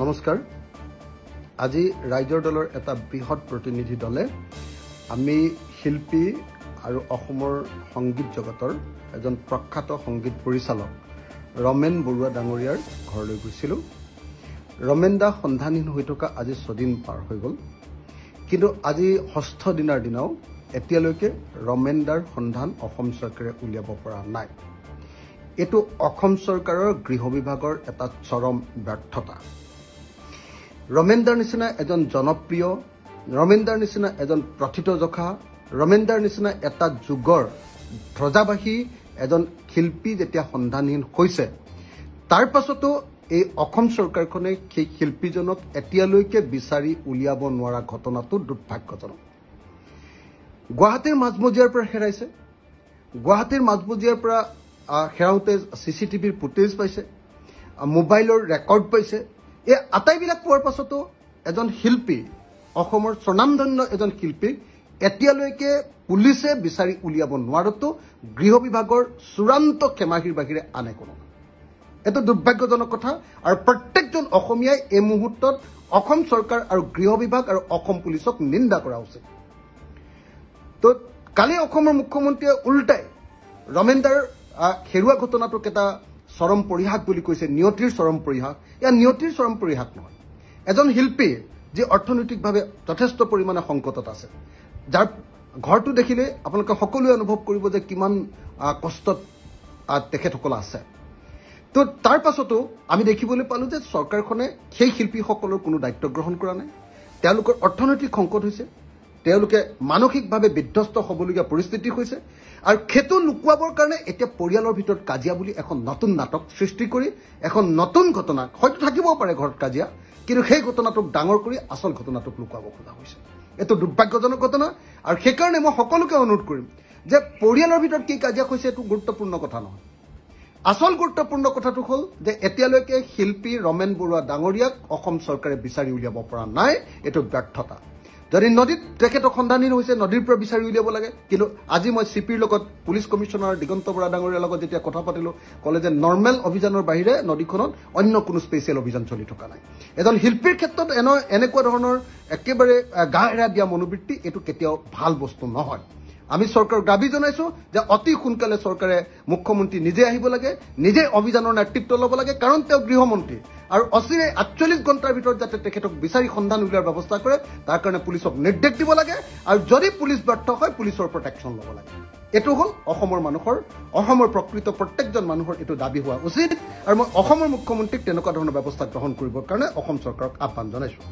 নমস্কাৰ। আজি ৰাইজৰ দলৰ এটা বৃহৎ প্ৰতিনিধি দলে আমি শিল্পী আৰু অসমৰ সংগীত জগতৰ এজন প্ৰখ্যাত সংগীত পৰিচালক ৰমেন বৰুৱা ডাঙৰীয়াৰ ঘৰলৈ গৈছিলোঁ। ৰমেন দা সন্ধানহীন হৈ থকা আজি ছদিন পাৰ হৈ গ'ল। কিন্তু আজি ষষ্ঠ দিনাৰ দিনাও এতিয়ালৈকে ৰমেন দাৰ সন্ধান অসম চৰকাৰে উলিয়াব পৰা নাই। এইটো অসম চৰকাৰৰ গৃহ বিভাগৰ এটা চৰম ব্যৰ্থতা। ৰমেনদাৰ নিচিনা এজন জনপ্ৰিয় ৰমেনদাৰ নিচিনা এজন প্ৰথিতযশা ৰমেনদাৰ নিচিনা এটা যুগৰ ধ্বজাবাহী এজন শিল্পী যেতিয়া সন্ধানহীন হৈছে। তাৰ পাছতো এই অসম চৰকাৰখনে সেই শিল্পীজনক এতিয়ালৈকে বিচাৰি উলিয়াব নোৱাৰা ঘটনাটো দুৰ্ভাগ্যজনক। গুৱাহাটীৰ মাজমজিয়াৰ পৰা হেৰাইছে। গুৱাহাটীৰ মাজমজিয়াৰ পৰা হেৰাওঁতে চি চি টিভিৰ ফুটেজ পাইছে। মোবাইলৰ ৰেকৰ্ড পাইছে। এই আটাইবিলাক পোৱাৰ পাছতো এজন শিল্পী অসমৰ স্বনামধন্য এজন শিল্পীক এতিয়ালৈকে পুলিচে বিচাৰি উলিয়াব নোৱাৰতো গৃহ বিভাগৰ চূড়ান্ত ক্ষমাহীৰ বাহিৰে আন একো নহয় এইটো দুৰ্ভাগ্যজনক কথা আৰু প্ৰত্যেকজন অসমীয়াই এই মুহূৰ্তত অসম চৰকাৰ আৰু গৃহ বিভাগ আৰু অসম পুলিচক নিন্দা কৰা উচিত। তো কালি অসমৰ মুখ্যমন্ত্ৰীয়ে উল্টাই ৰমেনদাৰ হেৰুৱা ঘটনাটোক এটা চৰম পৰিহাস বুলি কৈছে নিয়তিৰ চৰম পৰিহাস। এয়া নিয়তিৰ চৰম পৰিহাস নহয়। এজন শিল্পী যি অৰ্থনৈতিকভাৱে যথেষ্ট পৰিমাণে সংকটত আছে যাৰ ঘৰটো দেখিলে আপোনালোকে সকলোৱে অনুভৱ কৰিব যে কিমান কষ্টত তেখেতসকল আছে। তো তাৰ পাছতো আমি দেখিবলৈ পালোঁ যে চৰকাৰখনে সেই শিল্পীসকলৰ কোনো দায়িত্ব গ্ৰহণ কৰা নাই। তেওঁলোকৰ অৰ্থনৈতিক সংকট হৈছে। তেওঁলোকে মানসিকভাৱে বিধ্বস্ত হ'বলগীয়া পৰিস্থিতি হৈছে আৰু সেইটো লুকুৱাবৰ কাৰণে এতিয়া পৰিয়ালৰ ভিতৰত কাজিয়া বুলি এখন নতুন নাটক সৃষ্টি কৰি এখন নতুন ঘটনা হয়তো থাকিবও পাৰে ঘৰত কাজিয়া কিন্তু সেই ঘটনাটোক ডাঙৰ কৰি আচল ঘটনাটোক লুকুৱাব খোজা হৈছে। এইটো দুৰ্ভাগ্যজনক ঘটনা আৰু সেইকাৰণে মই সকলোকে অনুৰোধ কৰিম যে পৰিয়ালৰ ভিতৰত কি কাজিয়া হৈছে এইটো গুৰুত্বপূৰ্ণ কথা নহয়। আচল গুৰুত্বপূৰ্ণ কথাটো হ'ল যে এতিয়ালৈকে শিল্পী ৰমেন বৰুৱা ডাঙৰীয়াক অসম চৰকাৰে বিচাৰি উলিয়াব পৰা নাই এইটো ব্যৰ্থতা। যদি নদীত তেখেতক সন্ধানহীন হৈছে নদীৰ পৰা বিচাৰি উলিয়াব লাগে। কিন্তু আজি মই চি পিৰ লগত পুলিচ কমিশ্যনাৰ দিগন্ত বৰা ডাঙৰীয়াৰ লগত যেতিয়া কথা পাতিলোঁ ক'লে যে নৰ্মেল অভিযানৰ বাহিৰে নদীখনত অন্য কোনো স্পেচিয়েল অভিযান চলি থকা নাই। এজন শিল্পীৰ ক্ষেত্ৰত এনে এনেকুৱা ধৰণৰ একেবাৰে গা এৰা দিয়া মনোবৃত্তি এইটো কেতিয়াও ভাল বস্তু নহয়। আমি চৰকাৰক দাবী জনাইছো যে অতি সোনকালে চৰকাৰে মুখ্যমন্ত্ৰী নিজে আহিব লাগে নিজে অভিযানৰ নেতৃত্ব ল'ব লাগে কাৰণ তেওঁ গৃহমন্ত্ৰী। আৰু অচিৰে আঠচল্লিছ ঘণ্টাৰ ভিতৰত যাতে তেখেতক বিচাৰি সন্ধান উলিওৱাৰ ব্যৱস্থা কৰে তাৰ কাৰণে পুলিচক নিৰ্দেশ দিব লাগে আৰু যদি পুলিচ ব্যৰ্থ হয় পুলিচৰ প্ৰটেকশ্যন ল'ব লাগে। এইটো হ'ল অসমৰ মানুহৰ অসমৰ প্ৰকৃত প্ৰত্যেকজন মানুহৰ এইটো দাবী হোৱা উচিত। আৰু মই অসমৰ মুখ্যমন্ত্ৰীক তেনেকুৱা ধৰণৰ ব্যৱস্থা গ্ৰহণ কৰিবৰ কাৰণে অসম চৰকাৰক আহ্বান জনাইছোঁ।